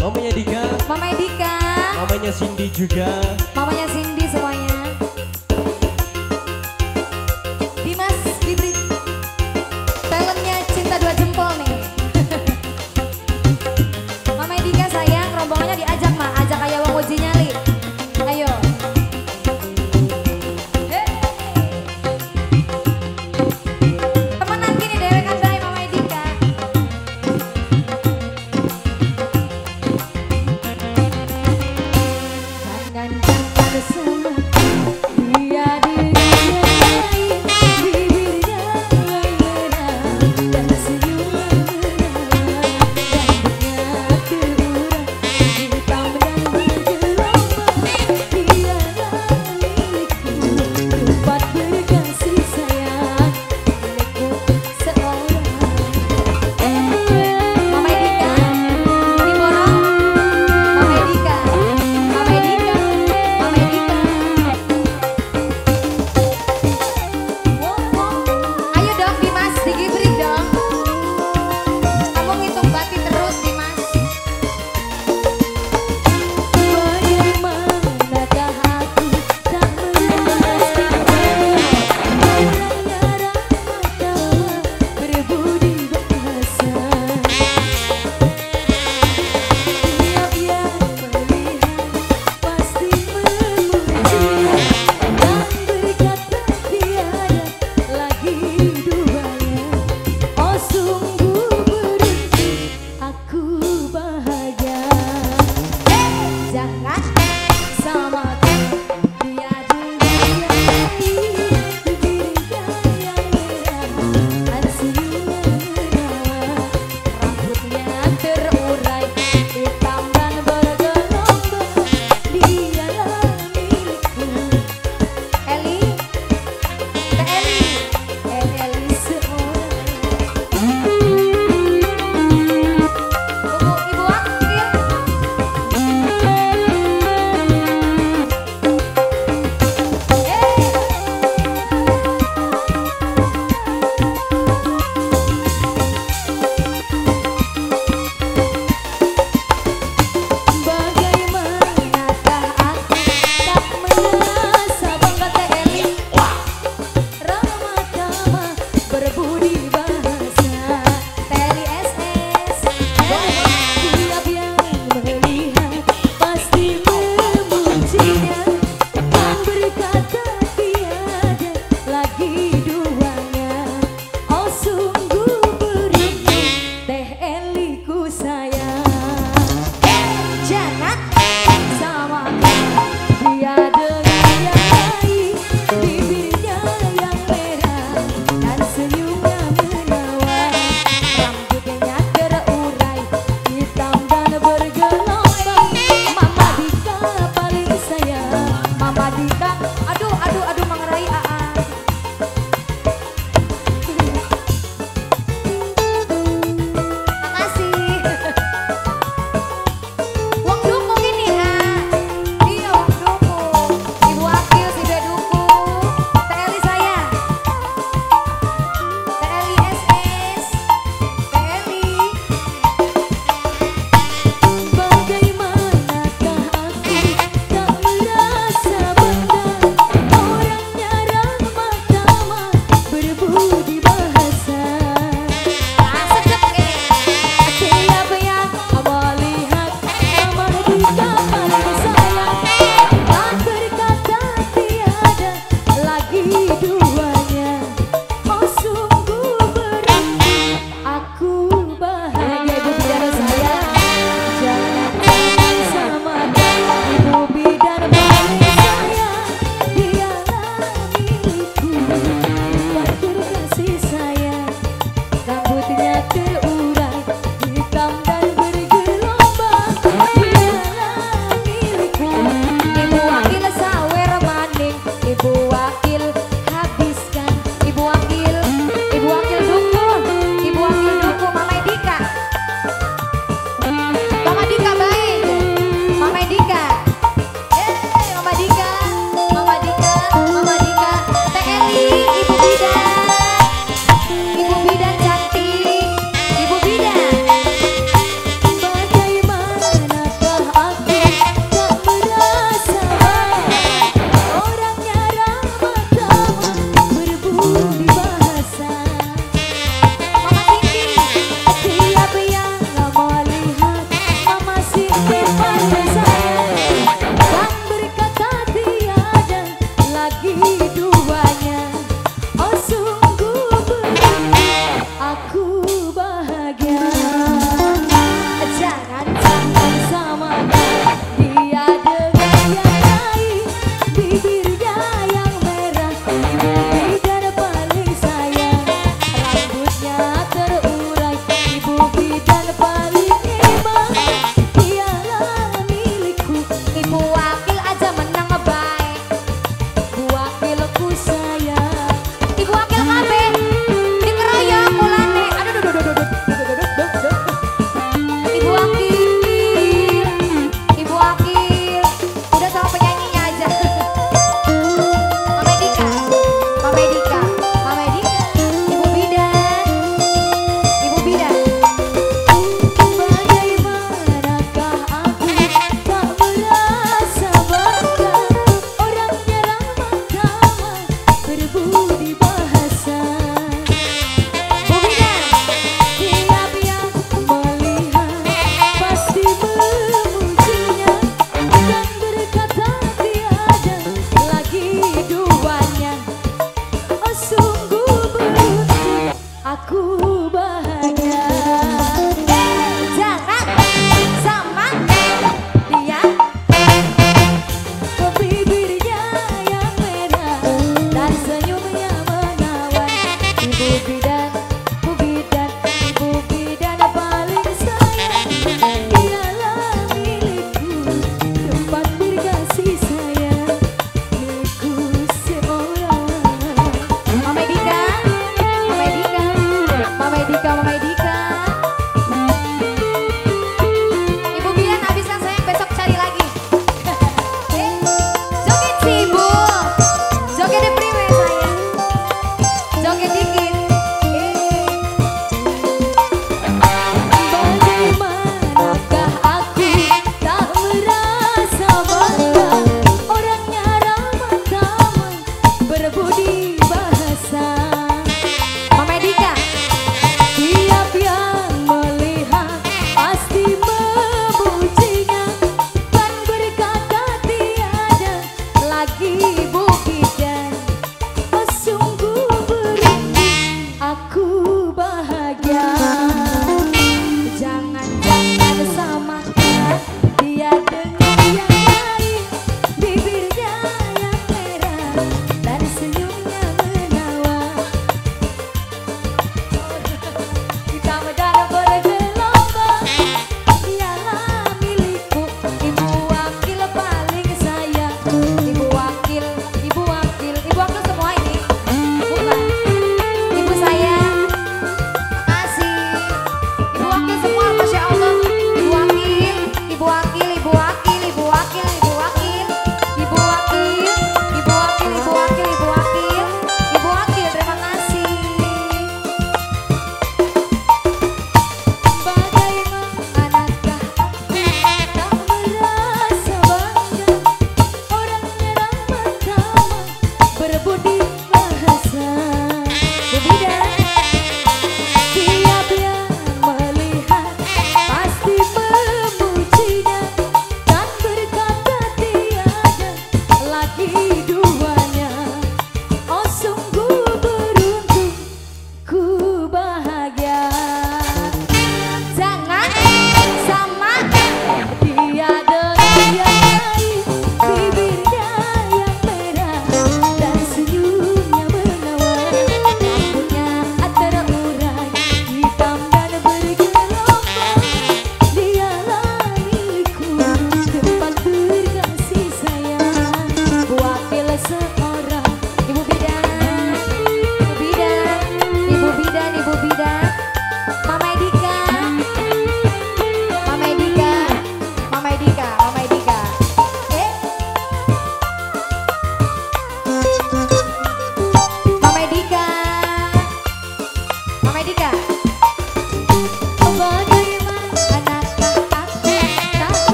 Mamanya Dika. Mamanya Dika. Mamanya Cindy juga. Mamanya Cindy semuanya.